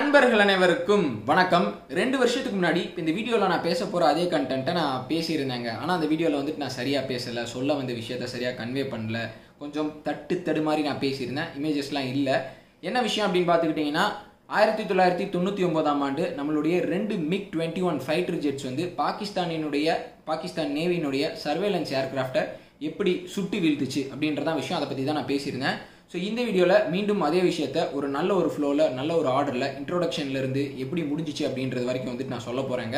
நண்பர்கள் அனைவருக்கும் வணக்கம். ரெண்டு வருஷத்துக்கு முன்னாடி இந்த வீடியோவில் நான் பேச போகிற அதே கண்டென்ட்டை நான் பேசியிருந்தேங்க. ஆனால் அந்த வீடியோவில் வந்துட்டு நான் சரியாக பேசலை. சொல்ல வந்த விஷயத்த சரியாக கன்வே பண்ணல. கொஞ்சம் தட்டு தடு மாதிரி நான் பேசியிருந்தேன். இமேஜஸ்லாம் இல்லை. என்ன விஷயம் அப்படின்னு பார்த்துக்கிட்டிங்கன்னா ஆயிரத்தி தொள்ளாயிரத்தி தொண்ணூற்றி ஒன்பதாம் ஆண்டு நம்மளுடைய ரெண்டு MiG twenty one fighter jets வந்து பாகிஸ்தானினுடைய பாகிஸ்தான் நேவியினுடைய சர்வேலன்ஸ் ஏர்கிராஃப்டை எப்படி சுட்டு வீழ்த்துச்சு அப்படின்றதான் விஷயம். அதை பற்றி தான் நான் பேசியிருந்தேன். ஸோ இந்த வீடியோவில் மீண்டும் அதே விஷயத்த ஒரு நல்ல ஒரு ஃப்ளோவில் நல்ல ஒரு ஆர்டரில் இன்ட்ரோடக்ஷன்லேருந்து எப்படி முடிஞ்சிச்சு அப்படின்றது வரைக்கும் வந்துட்டு நான் சொல்ல போகிறேங்க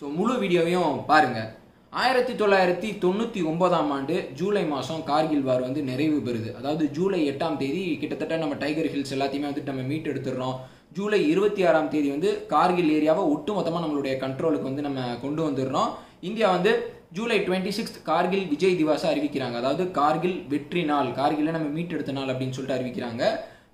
ஸோ முழு வீடியோவையும் பாருங்கள் ஆயிரத்தி தொள்ளாயிரத்தி தொண்ணூற்றி ஒன்பதாம் ஆண்டு ஜூலை மாதம் கார்கில் வார் வந்து நிறைவு பெறுது. அதாவது ஜூலை எட்டாம் தேதி கிட்டத்தட்ட நம்ம டைகர் ஹில்ஸ் எல்லாத்தையுமே வந்துட்டு நம்ம மீட் எடுத்துடுறோம். ஜூலை இருபத்தி ஆறாம் தேதி வந்து கார்கில் ஏரியாவை ஒட்டுமொத்தமாக நம்மளுடைய கண்ட்ரோலுக்கு வந்து நம்ம கொண்டு வந்துடுறோம். இந்தியா வந்து July twenty sixth Kargil Vijay திவாஸை அறிவிக்கிறாங்க. அதாவது கார்கில் வெற்றி நாள் கார்கிலை நம்ம மீட்டெடுத்த நாள் அப்படின்னு சொல்லிட்டு அறிவிக்கிறாங்க.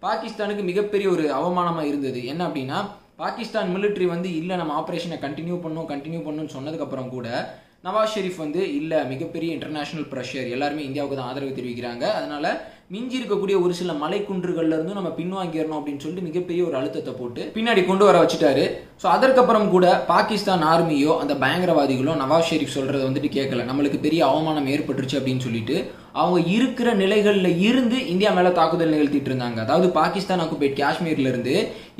பாகிஸ்தானுக்கு மிகப்பெரிய ஒரு அவமானமாக இருந்தது. என்ன அப்படின்னா பாகிஸ்தான் மிலிட்ரி வந்து இல்லை நம்ம ஆப்ரேஷனை கண்டினியூ பண்ணும் கண்டினியூ பண்ணுன்னு சொன்னதுக்கப்புறம் கூட நவாஸ் ஷெரீஃப் வந்து இல்லை மிகப்பெரிய இன்டர்நேஷனல் ப்ரெஷர் எல்லாருமே இந்தியாவுக்கு தான் ஆதரவு தெரிவிக்கிறாங்க. அதனால மிஞ்சி இருக்கக்கூடிய ஒரு சில மலை குன்றுகள்ல நம்ம பின்வாங்கிடணும் அப்படின்னு சொல்லிட்டு மிகப்பெரிய ஒரு அழுத்தத்தை போட்டு பின்னாடி கொண்டு வர வச்சுட்டாரு. ஸோ அதற்கப்புறம் கூட பாகிஸ்தான் ஆர்மியோ அந்த பயங்கரவாதிகளோ நவாஸ் ஷெரீஃப் சொல்றதை வந்துட்டு கேட்கல. நம்மளுக்கு பெரிய அவமானம் ஏற்பட்டுருச்சு அப்படின்னு சொல்லிட்டு அவங்க இருக்கிற நிலைகளில் இருந்து இந்தியா மேலே தாக்குதல் நிகழ்த்திட்டு இருந்தாங்க. அதாவது பாகிஸ்தான் ஆக்குபேட் காஷ்மீர்ல இருந்து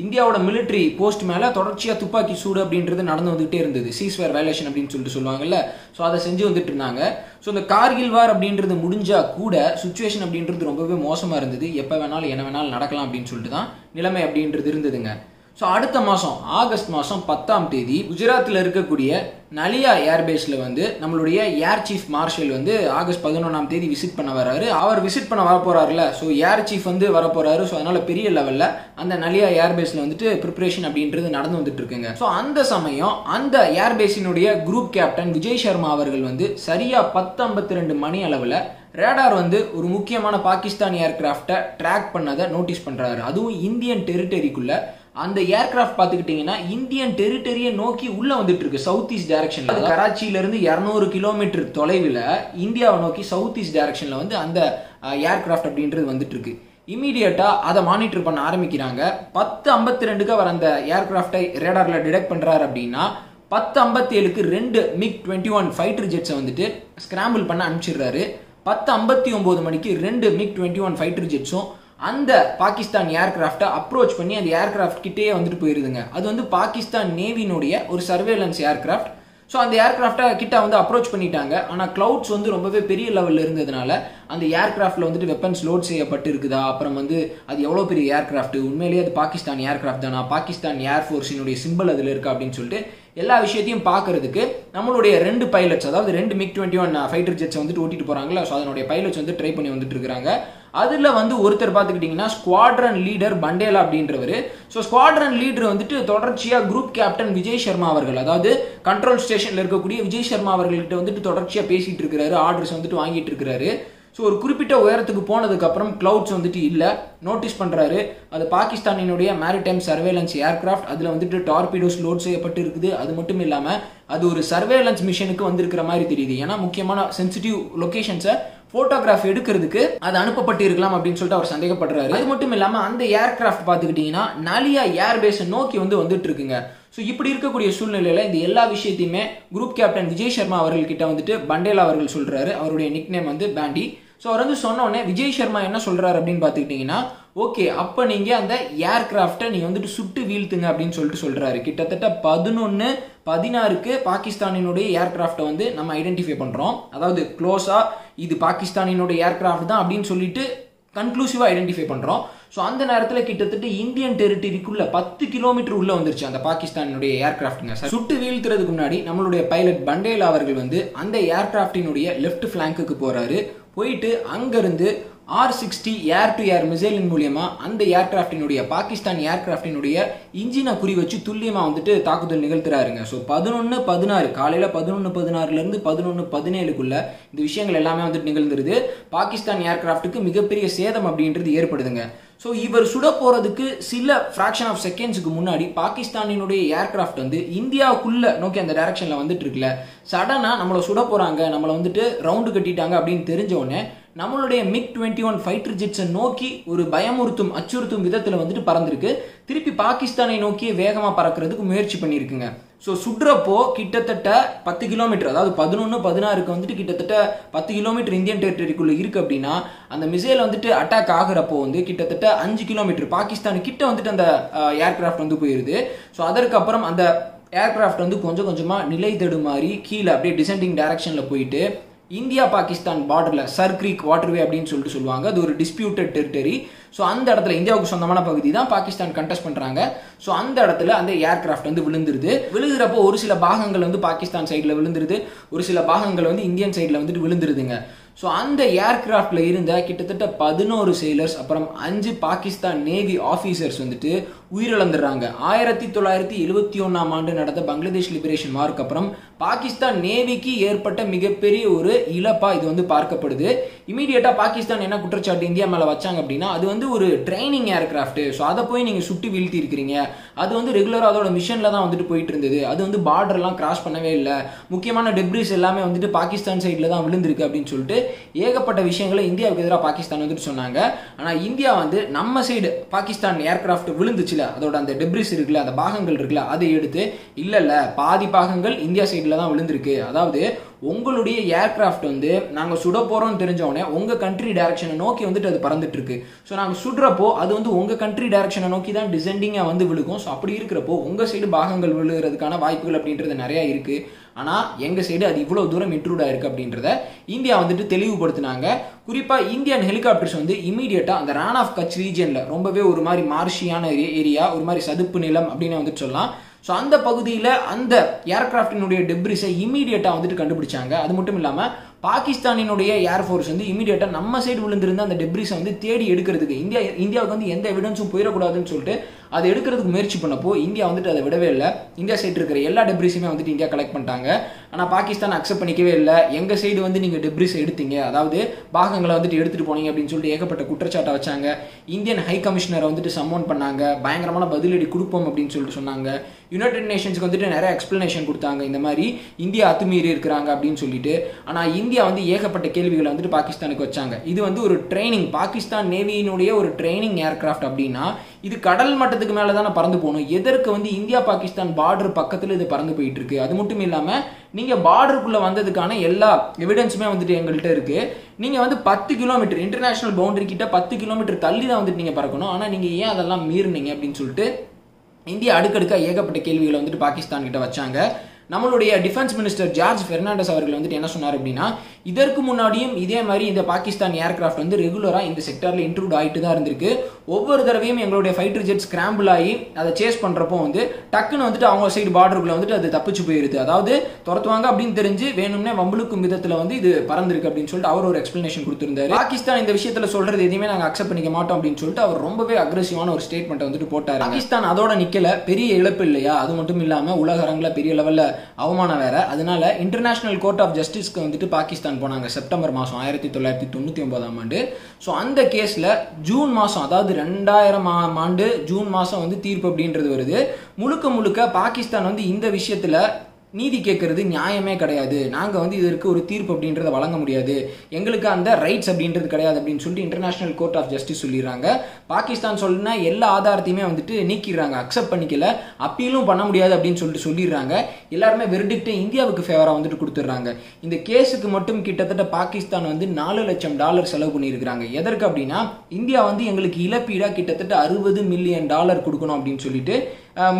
இந்தியாவோட மிலிட்ரி போஸ்ட் மேலே தொடர்ச்சியாக துப்பாக்கி சூடு அப்படின்றது நடந்து வந்துகிட்டே இருந்தது. சீஸ்வேர் வயலேஷன் அப்படின்னு சொல்லிட்டு சொல்லுவாங்கல்ல. ஸோ அதை செஞ்சு வந்துட்டு இருந்தாங்க. ஸோ இந்த கார்கில் வார் அப்படின்றது முடிஞ்சா கூட சுச்சுவேஷன் அப்படின்றது ரொம்பவே மோசமாக இருந்தது. எப்போ வேணாலும் என்ன வேணாலும் நடக்கலாம் அப்படின்னு சொல்லிட்டு தான் நிலைமை அப்படின்றது இருந்ததுங்க. ஸோ அடுத்த மாதம் ஆகஸ்ட் மாதம் பத்தாம் தேதி குஜராத்தில் இருக்கக்கூடிய நலியா ஏர்பேஸில் வந்து நம்மளுடைய ஏர் சீஃப் மார்ஷல் வந்து ஆகஸ்ட் பதினொன்றாம் தேதி விசிட் பண்ண வராரு. அவர் விசிட் பண்ண வர ஸோ ஏர் சீஃப் வந்து வர ஸோ அதனால பெரிய லெவலில் அந்த நலியா ஏர்பேஸில் வந்துட்டு ப்ரிப்பரேஷன் அப்படின்றது நடந்து வந்துட்டு இருக்குங்க ஸோ அந்த சமயம் அந்த ஏர்பேஸினுடைய குரூப் கேப்டன் விஜய் சர்மா அவர்கள் வந்து சரியாக பத்து ஐம்பத்தி ரெண்டு மணி அளவில் ரேடார் வந்து ஒரு முக்கியமான பாகிஸ்தான் ஏர்கிராஃப்டை ட்ராக் பண்ணதை நோட்டீஸ் பண்ணுறாரு அதுவும் இந்தியன் டெரிட்டரிக்குள்ளே அந்த ஏர்கிராஃப்ட் பார்த்துக்கிட்டிங்கன்னா இந்தியன் டெரிட்டரியை நோக்கி உள்ள வந்துட்டு இருக்கு சவுத் ஈஸ்ட் டைரக்ஷன்ல கராச்சியில இருந்து இரநூறு கிலோமீட்டர் தொலைவில் இந்தியாவை நோக்கி சவுத் ஈஸ்ட் டைரக்ஷன்ல வந்து அந்த ஏர்கிராஃப்ட் அப்படின்றது வந்துட்டு இருக்கு இமீடியட்டா அதை மானிட்டர் பண்ண ஆரம்பிக்கிறாங்க. பத்து ஐம்பத்தி ரெண்டுக்கு அவர் அந்த ஏர்கிராஃப்டை ரேடார்ல டிடெக்ட் பண்றாரு அப்படின்னா பத்து ஐம்பத்தி ஏழுக்கு ரெண்டு மிக் டுவெண்ட்டி ஒன் ஃபைட்டர் ஜெட்ஸை வந்துட்டு ஸ்கிராம்பிள் பண்ண அனுப்பிச்சிடுறாரு. பத்து ஐம்பத்தி ஒன்பது மணிக்கு ரெண்டு மிக் டுவெண்ட்டி ஒன் ஃபைட்டர் ஜெட்ஸும் அந்த பாகிஸ்தான் ஏர்கிராஃப்டை அப்ரோச் பண்ணி அந்த ஏர்கிராஃப்ட் கிட்டேயே வந்துட்டு போயிருதுங்க. அது வந்து பாகிஸ்தான் நேவினுடைய ஒரு சர்வேலன்ஸ் ஏர்கிராஃப்ட். ஸோ அந்த ஏர்கிராஃப்டை கிட்ட வந்து அப்ரோச் பண்ணிட்டாங்க. ஆனால் கிளவுட்ஸ் வந்து ரொம்பவே பெரிய லெவலில் இருந்ததுனால அந்த ஏர்கிராஃப்டில் வந்துட்டு வெப்பன்ஸ் லோட் செய்யப்பட்டு இருக்குதா அப்புறம் வந்து அது எவ்வளோ பெரிய ஏர்கிராஃப்ட் உண்மையிலேயே அது பாகிஸ்தான் ஏர்கிராஃப்ட் தானா? பாகிஸ்தான் ஏர்ஃபோர்ஸினுடைய சிம்பிள் அதில் இருக்கா அப்படின்னு சொல்லிட்டு எல்லா விஷயத்தையும் பார்க்கறதுக்கு நம்மளுடைய ரெண்டு பைலட்ஸ் அதாவது ரெண்டு MiG twenty one fighter jets வந்துட்டு ஓட்டிட்டு போகிறாங்களா ஸோ அதனுடைய பைலட்ஸ் வந்து ட்ரை பண்ணி வந்துட்டு இருக்காங்க அதில் வந்து ஒருத்தர் பார்த்துக்கிட்டிங்கன்னா ஸ்குவாட்ரன் லீடர் பண்டேலா அப்படின்றவர். ஸோ ஸ்குவாட்ரன் லீடர் வந்துட்டு தொடர்ச்சியாக குரூப் கேப்டன் விஜய் சர்மா அவர்கள் அதாவது கண்ட்ரோல் ஸ்டேஷனில் இருக்கக்கூடிய விஜய் சர்மா அவர்கள்கிட்ட வந்துட்டு தொடர்ச்சியாக பேசிகிட்டு இருக்கிறாரு ஆர்டர்ஸ் வந்துட்டு வாங்கிட்டு இருக்கிறாரு. ஸோ ஒரு குறிப்பிட்ட உயரத்துக்கு போனதுக்கப்புறம் கிளவுட்ஸ் வந்துட்டு இல்லை. நோட்டீஸ் பண்ணுறாரு அது பாகிஸ்தானினுடைய மேரிடைம் சர்வேலன்ஸ் ஏர்கிராஃப்ட் அதில் வந்துட்டு டார்பிடோஸ் லோட் செய்யப்பட்டு இருக்குது. அது மட்டும் இல்லாமல் அது ஒரு சர்வேலன்ஸ் மிஷனுக்கு வந்திருக்கிற மாதிரி தெரியுது. ஏன்னா முக்கியமான சென்சிட்டிவ் லொக்கேஷன்ஸை போட்டோகிராஃப் எடுக்கிறதுக்கு அது அனுப்பப்பட்டு இருக்கலாம் அப்படின்னு சொல்லிட்டு அவர் சந்தேகப்படுறாரு. அது மட்டும் இல்லாம அந்த ஏர்கிராஃப்ட் பார்த்துக்கிட்டீங்கன்னா நலியா ஏர்பேஸை நோக்கி வந்து வந்துட்டு இருக்குங்க ஸோ இப்படி இருக்கக்கூடிய சூழ்நிலையில இந்த எல்லா விஷயத்தையுமே குரூப் கேப்டன் விஜய் சர்மா அவர்கள் கிட்ட வந்துட்டு பண்டேலா அவர்கள் சொல்றாரு. அவருடைய நிக் நேம் வந்து பேண்டி ஸோ அவர் வந்து சொன்னோடனே விஜய் சர்மா என்ன சொல்கிறார் அப்படின்னு பார்த்துக்கிட்டிங்கன்னா ஓகே அப்போ நீங்கள் அந்த ஏர்கிராஃப்டை நீங்கள் வந்துட்டு சுட்டு வீழ்த்துங்க அப்படின்னு சொல்லிட்டு சொல்கிறாரு கிட்டத்தட்ட பதினொன்று பதினாறுக்கு பாகிஸ்தானினுடைய ஏர்கிராஃப்டை வந்து நம்ம ஐடென்டிஃபை பண்ணுறோம் அதாவது க்ளோஸாக இது பாகிஸ்தானினுடைய ஏர்கிராஃப்ட் தான் அப்படின்னு சொல்லிட்டு கன்க்ளூசிவாக ஐடென்டிஃபை பண்ணுறோம் ஸோ அந்த நேரத்தில் கிட்டத்தட்ட இந்தியன் டெரிட்டரிக்குள்ளே பத்து கிலோமீட்டர் உள்ளே வந்துருச்சு அந்த பாகிஸ்தானுடைய ஏர்கிராஃப்ட்டுங்க. சார் சுட்டு வீழ்த்துறதுக்கு முன்னாடி நம்மளுடைய பைலட் பண்டேல் அவர்கள் வந்து அந்த ஏர்கிராஃப்டினுடைய லெஃப்ட் ஃப்ளாங்குக்கு போகிறாரு போயிட்டு அங்கேருந்து R sixty air to air மிசைலின் மூலயமா அந்த ஏர்கிராஃப்டினுடைய பாகிஸ்தான் ஏர்கிராஃப்டினுடைய இன்ஜினை குறி வச்சு துல்லியமாக வந்துட்டு தாக்குதல் நிகழ்த்துறாருங்க. ஸோ பதினொன்று பதினாறு காலையில் பதினொன்று பதினாறுலேருந்து பதினொன்று பதினேழுக்குள்ள இந்த விஷயங்கள் எல்லாமே வந்துட்டு நிகழ்ந்துருது. பாகிஸ்தான் ஏர்கிராஃப்ட்டுக்கு மிகப்பெரிய சேதம் அப்படின்றது ஏற்படுதுங்க. ஸோ இவர் சுட போகிறதுக்கு சில ஃப்ராக்ஷன் ஆஃப் செகண்ட்ஸுக்கு முன்னாடி பாகிஸ்தானினுடைய ஏர்கிராஃப்ட் வந்து இந்தியாவுக்குள்ள நோக்கி அந்த டேரக்ஷனில் வந்துட்டு இருக்குல்ல சடனாக நம்மளை சுட போகிறாங்க நம்மளை வந்துட்டு ரவுண்டு கட்டிட்டாங்க அப்படின்னு தெரிஞ்சோடனே நம்மளுடைய மிக் டுவெண்ட்டி ஒன் ஃபைட்டர் ஜெட்ஸை நோக்கி ஒரு பயமுறுத்தும் அச்சுறுத்தும் விதத்தில் வந்துட்டு பறந்துருக்கு. திருப்பி பாகிஸ்தானை நோக்கியே வேகமாக பறக்கிறதுக்கு முயற்சி பண்ணியிருக்குங்க. ஸோ சுடுறப்போ கிட்டத்தட்ட பத்து கிலோமீட்டர் அதாவது பதினொன்று பதினாறுக்கு வந்துட்டு கிட்டத்தட்ட பத்து கிலோமீட்டர் இந்தியன் டெரிட்டரிக்குள்ளே இருக்குது அப்படின்னா அந்த மிசைல் வந்துட்டு அட்டாக் ஆகிறப்போ வந்து கிட்டத்தட்ட அஞ்சு கிலோமீட்டர் பாகிஸ்தான் கிட்ட வந்துட்டு அந்த ஏர்கிராஃப்ட் வந்து போயிருது. ஸோ அதற்கப்புறம் அந்த ஏர்கிராஃப்ட் வந்து கொஞ்சம் கொஞ்சமாக நிலை தடுமாறி கீழே அப்படியே டிசெண்டிங் டைரக்ஷனில் போயிட்டு இந்தியா பாகிஸ்தான் பார்டரில் சர் கிரீக் வாட்டர்வே அப்படின்னு சொல்லிட்டு சொல்லுவாங்க. அது ஒரு டிஸ்பியூட்டட் டெரிட்டரி ஸோ அந்த இடத்துல இந்தியாவுக்கு சொந்தமான பகுதி தான் பாகிஸ்தான் கண்டெஸ்ட் பண்ணுறாங்க ஸோ அந்த இடத்துல அந்த ஏர்கிராஃப்ட் வந்து விழுந்துருது. விழுகிறப்போ ஒரு சில பாகங்கள் வந்து பாகிஸ்தான் சைடில் விழுந்துருது. ஒரு சில பாகங்கள் வந்து இந்தியன் சைடில் வந்துட்டு விழுந்துருதுங்க. ஸோ அந்த ஏர்கிராஃப்டில் இருந்த கிட்டத்தட்ட பதினோரு செயலர்ஸ் அப்புறம் அஞ்சு பாகிஸ்தான் நேவி ஆஃபீஸர்ஸ் வந்துட்டு உயிரிழந்துடுறாங்க. ஆயிரத்தி தொள்ளாயிரத்தி எழுபத்தி ஒன்றாம் ஆண்டு நடந்த பங்களாதேஷ் லிபரேஷன் வார்க்கு அப்புறம் பாகிஸ்தான் நேவிக்கு ஏற்பட்ட மிகப்பெரிய ஒரு இழப்பாக இது வந்து பார்க்கப்படுது. இமீடியட்டாக பாகிஸ்தான் என்ன குற்றச்சாட்டு இந்தியா மேலே வச்சாங்க அப்படின்னா அது வந்து ஒரு ட்ரைனிங் ஏர்கிராஃப்ட் ஸோ அதை போய் நீங்கள் சுட்டு வீழ்த்தி இருக்கிறீங்க. அது வந்து ரெகுலராக அதோட மிஷனில் தான் வந்துட்டு போயிட்டு இருந்தது. அது வந்து பார்டர்லாம் கிராஸ் பண்ணவே இல்லை. முக்கியமான டெப்ரிஸ் எல்லாமே வந்துட்டு பாகிஸ்தான் சைடில் தான் விழுந்திருக்கு அப்படின்னு சொல்லிட்டு ஏகப்பட்ட விஷயங்களை இந்தியாவுக்கு எதிராக பாகிஸ்தான் வந்துட்டு சொன்னாங்க. ஆனால் இந்தியா வந்து நம்ம சைடு பாகிஸ்தான் ஏர்கிராஃப்ட் விழுந்துச்சுல அதோட அந்த டெப்ரிஸ் இருக்குல்ல அந்த பாகங்கள் இருக்குல்ல அதை எடுத்து இல்லை இல்லை பாதி பாகங்கள் இந்தியா சைடில் தான் விழுந்திருக்கு. அதாவது உங்களுடைய ஏர்க்ராஃப்ட் வந்து நாங்கள் சுட போகிறோம்னு தெரிஞ்சவொடனே உங்கள் கண்ட்ரி டேரக்ஷனை நோக்கி வந்துட்டு அது பறந்துட்டு இருக்கு ஸோ நாங்கள் சுடுறப்போ அது வந்து உங்கள் கண்ட்ரி டேரக்ஷனை நோக்கி தான் டிசெண்டிங்காக வந்து விழுகும். ஸோ அப்படி இருக்கிறப்போ உங்கள் சைடு பாகங்கள் விழுகிறதுக்கான வாய்ப்புகள் அப்படின்றது நிறையா இருக்குது ஆனால் எங்கள் சைடு அது இவ்வளோ தூரம் இன்ட்ரூட் ஆயிருக்கு அப்படின்றத இந்தியா வந்துட்டு தெளிவுபடுத்தினாங்க. குறிப்பாக இந்தியன் ஹெலிகாப்டர்ஸ் வந்து இமீடியட்டாக அந்த ரான் ஆஃப் கட்ச் ரீஜனில் ரொம்பவே ஒரு மாதிரி மார்ஷியான ஏரியா ஒரு மாதிரி சதுப்பு நிலம் அப்படின்னு வந்துட்டு சொல்லலாம். ஸோ அந்த பகுதியில் அந்த ஏர்கிராஃப்டினுடைய டெப்ரிஸை இமீடியட்டாக வந்துட்டு கண்டுபிடிச்சாங்க. அது மட்டும் இல்லாமல் பாகிஸ்தானினுடைய ஏர்ஃபோர்ஸ் வந்து இமீடியட்டாக நம்ம சைடு விழுந்திருந்த அந்த டெப்ரிஸை வந்து தேடி எடுக்கிறதுக்கு இந்தியா இந்தியாவுக்கு வந்து எந்த எவிடன்ஸும் போயிடக்கூடாதுன்னு சொல்லிட்டு அதை எடுக்கிறதுக்கு முயற்சி பண்ணப்போ இந்தியா வந்துட்டு அதை விடவே இல்லை. இந்தியா சைடு இருக்கிற எல்லா டெப்ரிஸுமே வந்துட்டு இந்தியா கலெக்ட் பண்ணிட்டாங்க. ஆனால் பாகிஸ்தான் அக்செப்ட் பண்ணிக்கவே இல்லை. எங்கள் சைடு வந்து நீங்கள் டெப்ரிஸ் எடுத்தீங்க. அதாவது பாகங்களை வந்துட்டு எடுத்துகிட்டு போனீங்க அப்படின்னு சொல்லிட்டு ஏகப்பட்ட குற்றச்சாட்டை வச்சாங்க. இந்தியன் ஹை கமிஷனரை வந்துட்டு சம்மோன் பண்ணாங்க. பயங்கரமான பதிலடி கொடுப்போம் அப்படின்னு சொல்லிட்டு சொன்னாங்க. யுனைடெட் நேஷன்ஸ்க்கு வந்துட்டு நிறைய எக்ஸ்பிளனேஷன் கொடுத்தாங்க. இந்த மாதிரி இந்தியா அத்துமீறி இருக்கிறாங்க அப்படின்னு சொல்லிட்டு. ஆனால் இந்தியா வந்து ஏகப்பட்ட கேள்விகளை வந்துட்டு பாகிஸ்தானுக்கு வச்சாங்க. இது வந்து ஒரு ட்ரைனிங் பாகிஸ்தான் நேவியினுடைய ஒரு ட்ரைனிங் ஏர்கிராஃப்ட் அப்படின்னா இது கடல் மட்டத்துக்கு மேலே தானே பறந்து போகணும். எதற்கு வந்து இந்தியா பாகிஸ்தான் பார்டர் பக்கத்தில் இது பறந்து போயிட்டு இருக்கு? அது மட்டும் இல்லாமல் நீங்கள் பார்டருக்குள்ளே வந்ததுக்கான எல்லா எவிடன்ஸுமே வந்துட்டு எங்கள்கிட்ட இருக்கு. நீங்கள் வந்து பத்து கிலோமீட்டர் இன்டர்நேஷனல் பவுண்டரி கிட்ட பத்து கிலோமீட்டர் தள்ளி தான் வந்துட்டு நீங்கள் பறக்கணும். ஆனால் நீங்கள் ஏன் அதெல்லாம் மீறினீங்க அப்படின்னு சொல்லிட்டு இந்தியா அடுக்கடுக்காக ஏகப்பட்ட கேள்விகளை வந்துட்டு பாகிஸ்தான் கிட்ட வச்சாங்க. நம்மளுடைய டிஃபென்ஸ் மினிஸ்டர் ஜார்ஜ் பெர்னாண்டஸ் அவர்கள் வந்துட்டு என்ன சொன்னார் அப்படின்னா இதற்கு முன்னாடியும் இதே மாதிரி இந்த பாகிஸ்தான் ஏர்கிராஃப்ட் வந்து ரெகுலராக இந்த செக்டரில் இன்க்ளூட் ஆகிட்டு தான் இருந்திருக்கு. ஒவ்வொரு தடவையும் எங்களுடைய ஃபைட்டர் ஜெட் ஸ்கிராம்பிள் ஆகி அதை சேஸ் பண்ணுறப்போ வந்து டக்குன்னு வந்துட்டு அவங்க சைடு பார்டருக்குள்ள வந்துட்டு அது தப்பிச்சு போயிருது. அதாவது துரத்துவாங்க அப்படின்னு தெரிஞ்சு வேணும்னே வம்பளுக்கும் விதத்தில் வந்து இது பறந்துருக்கு அப்படின்னு சொல்லிட்டு அவர் ஒரு எக்ஸ்பிளனேஷன் கொடுத்துருந்தாரு. பாகிஸ்தான் இந்த விஷயத்தில் சொல்றது எதையுமே நாங்கள் அக்செப்ட் பண்ணிக்க மாட்டோம் அப்படின்னு சொல்லிட்டு அவர் ரொம்பவே அக்ரெசிவான ஒரு ஸ்டேட்மெண்ட் வந்துட்டு போட்டார் பாகிஸ்தான் அதோட நிக்கல. பெரிய இழப்பு இல்லையா? அது மட்டும் இல்லாமல் உலக அரங்கில் பெரிய லெவலில் அவமானம் வேற. அதனால இன்டர்நேஷனல் கோர்ட் ஆஃப் ஜஸ்டிஸ்க்கு வந்துட்டு பாகிஸ்தான் போனாங்க. செப்டம்பர் மாதம் ஆயிரத்தி தொள்ளாயிரத்தி தொண்ணூற்றி ஒன்பதாம் ஆண்டு. ஸோ அந்த கேஸில் ஜூன் மாதம் அதாவது ரெண்டாயிரம் ஆண்டு ஜூன் மாதம் வந்து தீர்ப்பு அப்படின்றது வருது. முழுக்க முழுக்க பாகிஸ்தான் வந்து இந்த விஷயத்தில் நீதி கேட்கறது நியாயமே கிடையாது. நாங்கள் வந்து இதற்கு ஒரு தீர்ப்பு அப்படின்றத வழங்க முடியாது. எங்களுக்கு அந்த ரைட்ஸ் அப்படின்றது கிடையாது அப்படின்னு சொல்லிட்டு இன்டர்நேஷனல் கோர்ட் ஆஃப் ஜஸ்டிஸ் சொல்லிடுறாங்க. பாகிஸ்தான் சொல்லுனா எல்லா ஆதாரத்தையுமே வந்துட்டு நீக்கிடுறாங்க. அக்செப்ட் பண்ணிக்கல. அப்பீலும் பண்ண முடியாது அப்படின்னு சொல்லிட்டு சொல்லிடுறாங்க. எல்லாருமே வெர்டிக்ட் இந்தியாவுக்கு ஃபேவராக வந்துட்டு கொடுத்துட்றாங்க. இந்த கேஸுக்கு மட்டும் கிட்டத்தட்ட பாகிஸ்தான் வந்து நாலு லட்சம் டாலர் செலவு பண்ணியிருக்கிறாங்க. எதற்கு அப்படின்னா இந்தியா வந்து எங்களுக்கு இழப்பீடாக கிட்டத்தட்ட அறுபது மில்லியன் டாலர் கொடுக்கணும் அப்படின்னு சொல்லிட்டு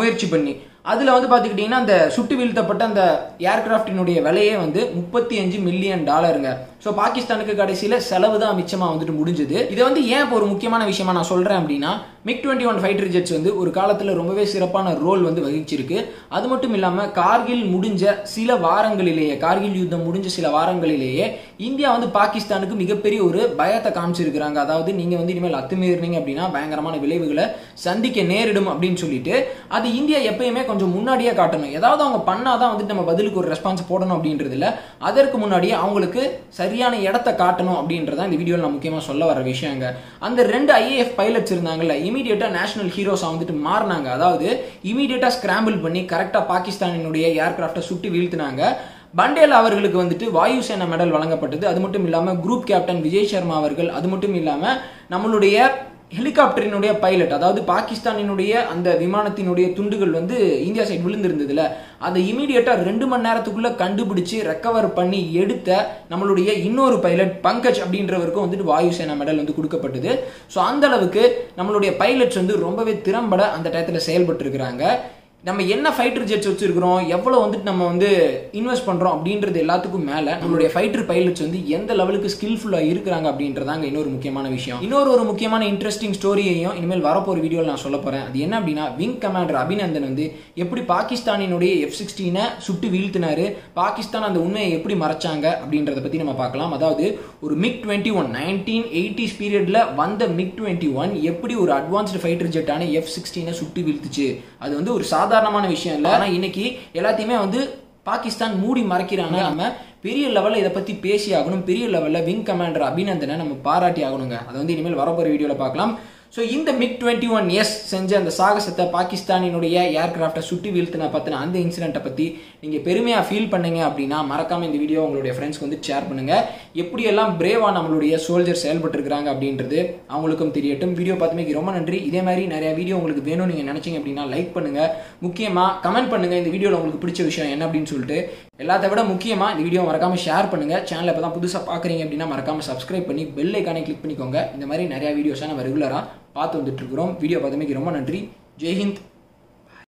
முயற்சி பண்ணி. அதில் வந்து பார்த்துக்கிட்டிங்கன்னா அந்த சுட்டு வீழ்த்தப்பட்ட அந்த ஏர்கிராஃப்டினுடைய விலையே வந்து முப்பத்தி அஞ்சு மில்லியன் டாலருங்க ஸோ பாகிஸ்தானுக்கு கடைசியில் செலவு தான் மிச்சமாக வந்துட்டு முடிஞ்சது. இதை வந்து ஏன் இப்போ ஒரு முக்கியமான விஷயமா நான் சொல்கிறேன் அப்படின்னா MiG twenty one fighter jets வந்து ஒரு காலத்தில் ரொம்பவே சிறப்பான ரோல் வந்து வகிச்சிருக்கு. அது மட்டும் இல்லாமல் கார்கில் முடிஞ்ச சில வாரங்களிலேயே கார்கில் யுத்தம் முடிஞ்ச சில வாரங்களிலேயே இந்தியா வந்து பாகிஸ்தானுக்கு மிகப்பெரிய ஒரு பயத்தை காமிச்சிருக்கிறாங்க. அதாவது நீங்கள் வந்து இனிமேல் அத்துமீறினீங்க அப்படின்னா பயங்கரமான விளைவுகளை சந்திக்க நேரிடும் அப்படின்னு சொல்லிட்டு அது இந்தியா எப்பயுமே கொஞ்சம் முன்னாடியே காட்டணும். ஏதாவது அவங்க பண்ணாதான் வந்துட்டு நம்ம பதிலுக்கு ஒரு ரெஸ்பான்ஸ் போடணும் அப்படின்றது இல்லை. அதற்கு முன்னாடியே அவங்களுக்கு சரியான இடத்த காட்டணும் அப்படின்றத இந்த வீடியோவில் நான் முக்கியமாக சொல்ல வர விஷயங்க. அந்த ரெண்டு ஐஏஎஃப் பைலட்ஸ் இருந்தாங்கல்ல இமீடியட்டாக நேஷனல் ஹீரோஸாக வந்துட்டு மாறினாங்க. அதாவது இமீடியட்டாக ஸ்கிராம்பிள் பண்ணி கரெக்டாக பாகிஸ்தானினுடைய ஏர்கிராஃப்டை சுட்டி வீழ்த்தினாங்க. பண்டேல் அவர்களுக்கு வந்துட்டு வாயுசேனா மெடல் வழங்கப்பட்டது. அது மட்டும் இல்லாமல் குரூப் கேப்டன் விஜய் சர்மா அவர்கள் அது மட்டும் இல்லாமல் நம்மளுடைய ஹெலிகாப்டரினுடைய பைலட் அதாவது பாகிஸ்தானினுடைய அந்த விமானத்தினுடைய துண்டுகள் வந்து இந்தியா சைடு விழுந்திருந்ததுல அதை இமீடியட்டாக ரெண்டு மணி நேரத்துக்குள்ள கண்டுபிடிச்சு ரெக்கவர் பண்ணி எடுத்த நம்மளுடைய இன்னொரு பைலட் பங்கஜ் அப்படின்றவருக்கும் வந்துட்டு வாயுசேனா மெடல் வந்து கொடுக்கப்பட்டது. ஸோ அந்த அளவுக்கு நம்மளுடைய பைலட்ஸ் வந்து ரொம்பவே திறம்பட அந்த டயத்தில் செயல்பட்டு இருக்கிறாங்க நம்ம என்ன ஃபைட்டர் ஜெட்ஸ் வச்சிருக்கிறோம் எவ்வளோ வந்துட்டு நம்ம வந்து இன்வெஸ்ட் பண்ணுறோம் அப்படின்றது எல்லாத்துக்கும் மேலே நம்மளுடைய ஃபைட்டர் பைலட்ஸ் வந்து எந்த லெவலுக்கு ஸ்கில்ஃபுல்லாக இருக்கிறாங்க அப்படின்றதாங்க இன்னொரு முக்கியமான விஷயம். இன்னொரு ஒரு முக்கியமான இன்ட்ரெஸ்டிங் ஸ்டோரியையும் இனிமேல் வரப்போகிற வீடியோவில் நான் சொல்ல போகிறேன் அது என்ன அப்படின்னா விங் கமாண்டர் அபிநந்தன் வந்து எப்படி பாகிஸ்தானினுடைய எஃப் சிக்ஸ்டீனை சுட்டு வீழ்த்தினாரு பாகிஸ்தான் அந்த உண்மையை எப்படி மறைச்சாங்க அப்படின்றத பற்றி நம்ம பார்க்கலாம். அதாவது ஒரு MiG twenty one nineteen eighties பீரியடில் வந்த மிக் டுவெண்ட்டி ஒன் எப்படி ஒரு அட்வான்ஸ்டு ஃபைட்டர் ஜெட்டான எஃப் சிக்ஸ்டீனை சுட்டு வீழ்த்துச்சு? அது வந்து ஒரு சாதாரணமான விஷயம் இல்லை. ஆனால் இன்னைக்கு எல்லாத்தையுமே வந்து பாகிஸ்தான் மூடி மறைக்கிறாங்க. நம்ம பெரிய லெவலில் இதை பற்றி பேசி ஆகணும் பெரிய லெவலில் விங் கமாண்டர் அபிநந்தனை நம்ம பாராட்டி ஆகணுங்க அதை வந்து இனிமேல் வரப்போகிற வீடியோவில் பார்க்கலாம். ஸோ இந்த மிக் டுவெண்ட்டி ஒன் எஸ் செஞ்ச அந்த சாகசத்தை பாகிஸ்தானினுடைய ஏர்கிராஃப்டை சுட்டி வீழ்த்தின பற்றின அந்த இன்சிடென்ட்டை பற்றி நீங்கள் பெருமையாக ஃபீல் பண்ணுங்க அப்படின்னா மறக்காமல் இந்த வீடியோ உங்களுடைய ஃப்ரெண்ட்ஸ்க்கு வந்து ஷேர் பண்ணுங்கள் எப்படியெல்லாம் பிரேவாக நம்மளுடைய சோல்ஜர் செயல்பட்டுருக்காங்க அப்படின்றது அவங்களுக்கும் தெரியட்டும். வீடியோ பார்த்துமே ரொம்ப நன்றி. இதே மாதிரி நிறையா வீடியோ உங்களுக்கு வேணும்னு நீங்கள் நினச்சிங்க அப்படின்னா லைக் பண்ணுங்கள் முக்கியமாக கமெண்ட் பண்ணுங்கள் இந்த வீடியோவில் உங்களுக்கு பிடிச்ச விஷயம் என்ன அப்படின்னு சொல்லிட்டு எல்லாத்த விட முக்கியமாக இந்த வீடியோ மறக்காமல் ஷேர் பண்ணுங்கள் சேனலை இப்போ தான் புதுசாக பார்க்குறீங்க அப்படின்னா மறக்காமல் சப்ஸ்கிரைப் பண்ணி பெல் ஐக்கானே கிளிக் பண்ணிக்கோங்க. இந்த மாதிரி நிறையா வீடியோஸை நம்ம ரெகுலராக பார்த்து வந்துட்டு இருக்கிறோம் வீடியோ பார்த்தமைக்கு ரொம்ப நன்றி. ஜெய்ஹிந்த்.